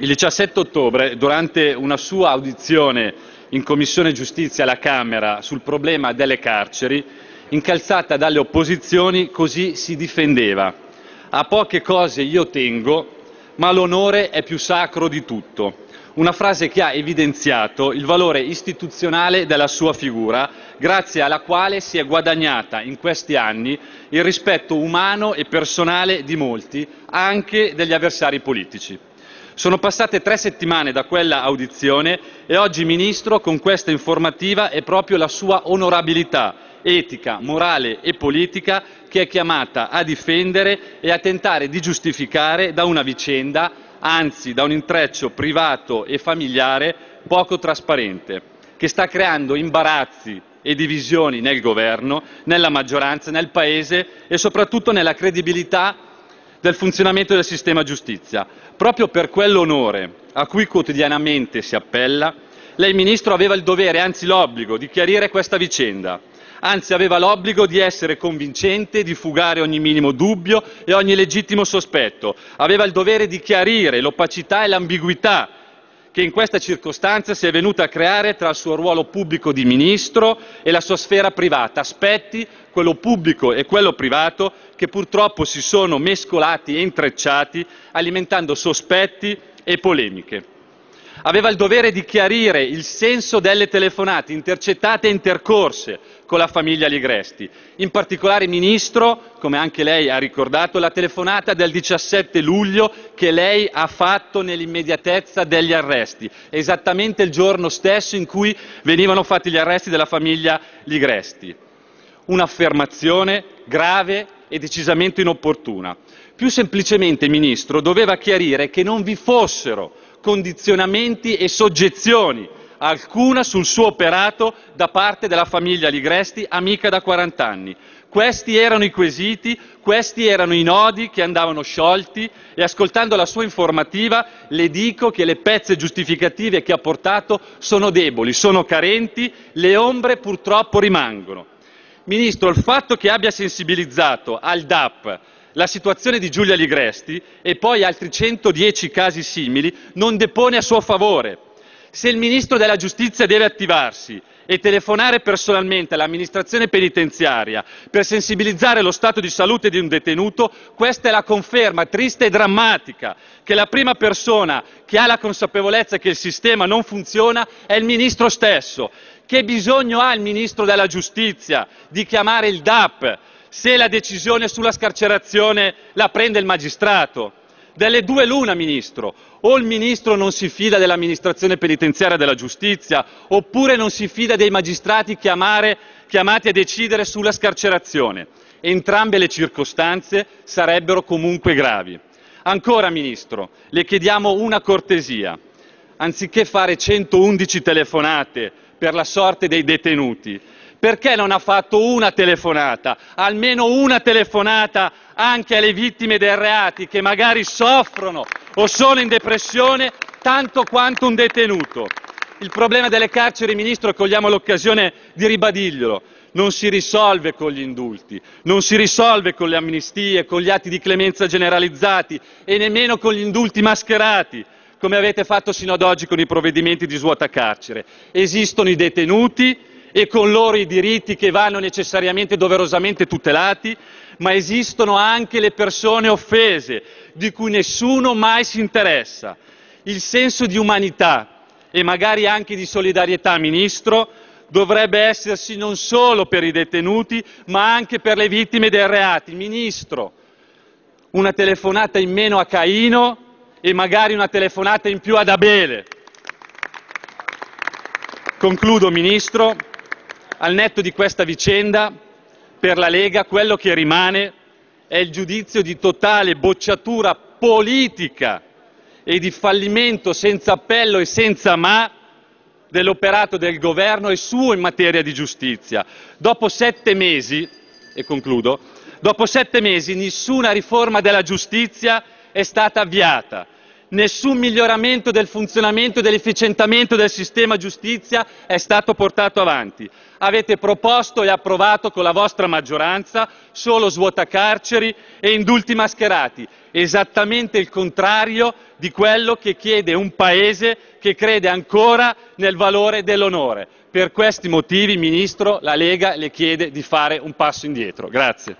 Il 17 ottobre, durante una sua audizione in Commissione Giustizia alla Camera sul problema delle carceri, incalzata dalle opposizioni, così si difendeva: "A poche cose io tengo, ma l'onore è più sacro di tutto". Una frase che ha evidenziato il valore istituzionale della sua figura, grazie alla quale si è guadagnata in questi anni il rispetto umano e personale di molti, anche degli avversari politici. Sono passate tre settimane da quella audizione e oggi, Ministro, con questa informativa è proprio la sua onorabilità etica, morale e politica che è chiamata a difendere e a tentare di giustificare da una vicenda, anzi da un intreccio privato e familiare poco trasparente, che sta creando imbarazzi e divisioni nel governo, nella maggioranza, nel Paese e soprattutto nella credibilità del funzionamento del sistema giustizia. Proprio per quell'onore a cui quotidianamente si appella, lei Ministro aveva il dovere, anzi l'obbligo, di chiarire questa vicenda. Anzi aveva l'obbligo di essere convincente, di fugare ogni minimo dubbio e ogni legittimo sospetto. Aveva il dovere di chiarire l'opacità e l'ambiguità che in questa circostanza si è venuta a creare tra il suo ruolo pubblico di Ministro e la sua sfera privata, aspetti, quello pubblico e quello privato, che purtroppo si sono mescolati e intrecciati alimentando sospetti e polemiche. Aveva il dovere di chiarire il senso delle telefonate intercettate e intercorse con la famiglia Ligresti. In particolare, Ministro, come anche lei ha ricordato, la telefonata del 17 luglio che lei ha fatto nell'immediatezza degli arresti, esattamente il giorno stesso in cui venivano fatti gli arresti della famiglia Ligresti. Un'affermazione grave e decisamente inopportuna. Più semplicemente, Ministro, doveva chiarire che non vi fossero condizionamenti e soggezioni alcuna sul suo operato da parte della famiglia Ligresti, amica da 40 anni. Questi erano i quesiti, questi erano i nodi che andavano sciolti e ascoltando la sua informativa le dico che le pezze giustificative che ha portato sono deboli, sono carenti, le ombre purtroppo rimangono. Ministro, il fatto che abbia sensibilizzato al DAP la situazione di Giulia Ligresti e poi altri 110 casi simili non depone a suo favore. Se il Ministro della Giustizia deve attivarsi e telefonare personalmente all'amministrazione penitenziaria per sensibilizzare lo stato di salute di un detenuto, questa è la conferma triste e drammatica che la prima persona che ha la consapevolezza che il sistema non funziona è il Ministro stesso. Che bisogno ha il Ministro della Giustizia di chiamare il DAP se la decisione sulla scarcerazione la prende il magistrato? Delle due l'una, Ministro. O il Ministro non si fida dell'amministrazione penitenziaria della giustizia, oppure non si fida dei magistrati chiamare, chiamati a decidere sulla scarcerazione. Entrambe le circostanze sarebbero comunque gravi. Ancora, Ministro, le chiediamo una cortesia. Anziché fare 111 telefonate per la sorte dei detenuti. Perché non ha fatto una telefonata, almeno una telefonata anche alle vittime dei reati che magari soffrono o sono in depressione tanto quanto un detenuto? Il problema delle carceri, Ministro, cogliamo l'occasione di ribadirglielo, non si risolve con gli indulti, non si risolve con le amnistie, con gli atti di clemenza generalizzati e nemmeno con gli indulti mascherati come avete fatto sino ad oggi con i provvedimenti di svuota carcere. Esistono i detenuti e con loro i diritti che vanno necessariamente e doverosamente tutelati, ma esistono anche le persone offese, di cui nessuno mai si interessa. Il senso di umanità e magari anche di solidarietà, Ministro, dovrebbe essersi non solo per i detenuti, ma anche per le vittime dei reati. Ministro, una telefonata in meno a Caino e magari una telefonata in più ad Abele. Concludo, Ministro, al netto di questa vicenda, per la Lega quello che rimane è il giudizio di totale bocciatura politica e di fallimento senza appello e senza ma dell'operato del governo e suo in materia di giustizia. Dopo sette mesi, e concludo, dopo sette mesi nessuna riforma della giustizia è stata avviata. Nessun miglioramento del funzionamento e dell'efficientamento del sistema giustizia è stato portato avanti. Avete proposto e approvato con la vostra maggioranza solo svuotacarceri e indulti mascherati esattamente il contrario di quello che chiede un Paese che crede ancora nel valore dell'onore. Per questi motivi, Ministro, la Lega le chiede di fare un passo indietro. Grazie.